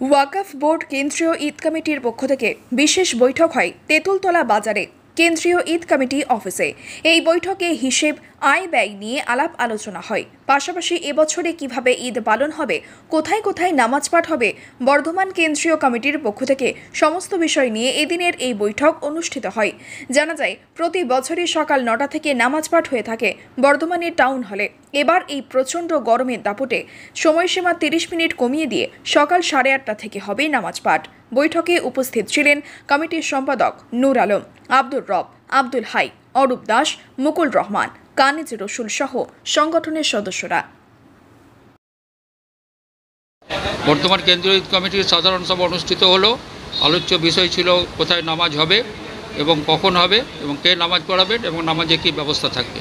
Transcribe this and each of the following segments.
ওয়াকফ board কেন্দ্রীয় ঈদ কমিটির পক্ষ থেকে বিশেষ বৈঠক হয় তেঁতুলতলা বাজারে, কেন্দ্রীয় ঈদ কমিটি অফিসে। এই বৈঠকে হিসেব আয় ব্যয় নিয়ে আলাপ আলোচনা হয়। পাশাপাশি এবছরে কীভাবে ঈদ পালন হবে, কোথায় কোথায় নামাজ পাঠ হবে, বর্ধমান কেন্দ্রীয় কমিটির পক্ষ থেকে সমস্ত বিষয় নিয়ে এদিনের এই বৈঠক অনুষ্ঠিত হয়। জানা যায়, প্রতি বছরই সকাল নটা থেকে নামাজ পাঠ হয়ে থাকে বর্ধমানের টাউন হলে। এবার এই প্রচণ্ড গরমের দাপটে সময়সীমা তিরিশ মিনিট কমিয়ে দিয়ে সকাল সাড়ে আটটা থেকে হবে নামাজ পাঠ। বৈঠকে উপস্থিত ছিলেন কমিটির সম্পাদক নূর আলম, আব্দুর রব, আব্দুল হাই, অরূপ দাস, মুকুল রহমান। কানিজ রসুল সহ সংগঠনের সদস্যরা। বর্তমান কেন্দ্রীয় ঈদ কমিটির সাধারণ সভা অনুষ্ঠিত হলো। আলোচ্য বিষয় ছিল কোথায় নামাজ হবে এবং কখন হবে এবং কে নামাজ পড়াবেন এবং নামাজে কী ব্যবস্থা থাকবে।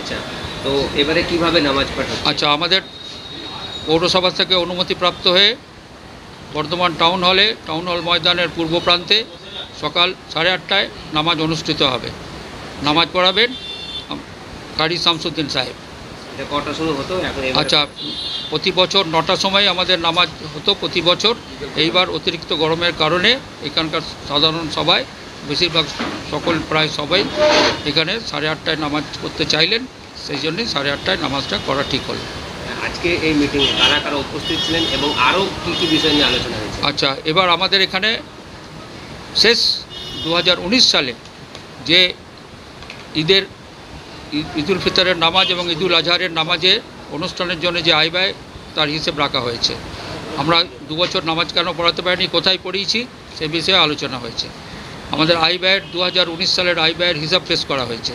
আচ্ছা তো এবারে কীভাবে নামাজ হচ্ছে? আচ্ছা আমাদের পৌরসভা থেকে অনুমতি প্রাপ্ত হয়ে বর্ধমান টাউন হলে টাউন হল ময়দানের পূর্ব প্রান্তে সকাল সাড়ে আটটায় নামাজ অনুষ্ঠিত হবে। নামাজ পড়াবেন কারি শামসুদ্দিন সাহেব। এটা কটার সময় হতো? আচ্ছা প্রতি বছর নটার সময় আমাদের নামাজ হতো প্রতি বছর। এইবার অতিরিক্ত গরমের কারণে এখানকার সাধারণ সবাই বেশিরভাগ সকল প্রায় সবাই এখানে সাড়ে আটটায় নামাজ করতে চাইলেন। সেই জন্যই সাড়ে আটটায় নামাজটা করা ঠিক হলো। আজকে এই মিটিংয়ে কারা কারা উপস্থিত ছিলেন এবং আরও কী কী বিষয় নিয়ে আলোচনা হয়েছে? আচ্ছা এবার আমাদের এখানে শেষ দু হাজার উনিশ সালে যে ঈদের ঈদ- ঈদুল ফিতরের নামাজ এবং ঈদুল আজহারের নামাজে অনুষ্ঠানের জন্য যে আয় ব্যয়, তার হিসেব রাখা হয়েছে। আমরা দু বছর নামাজ কেন পড়াতে পারিনি, কোথায় পড়িয়েছি, সে বিষয়ে আলোচনা হয়েছে। আমাদের আয় ব্যয়ের দু হাজার উনিশ সালের আয় ব্যয়ের হিসাব পেশ করা হয়েছে।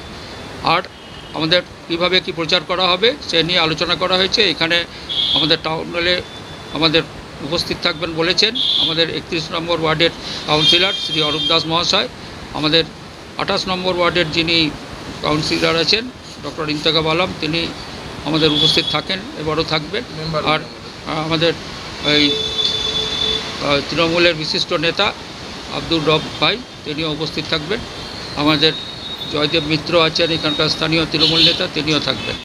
আর আমাদের কীভাবে কি প্রচার করা হবে, সে নিয়ে আলোচনা করা হয়েছে। এখানে আমাদের টাউন হলে আমাদের উপস্থিত থাকবেন বলেছেন আমাদের একত্রিশ নম্বর ওয়ার্ডের কাউন্সিলর শ্রী অরূপ দাস মহাশয়, আমাদের আঠাশ নম্বর ওয়ার্ডের যিনি কাউন্সিলর আছেন ডক্টর ইন্তাকা আলম তিনি আমাদের উপস্থিত থাকেন এবারও থাকবেন আর আমাদের এই তৃণমূলের বিশিষ্ট নেতা আব্দুর রব ভাই তিনিও উপস্থিত থাকবেন। আমাদের জয়দেব মিত্র আছেন এখানকার স্থানীয় তৃণমূল নেতা তিনিও থাকবেন।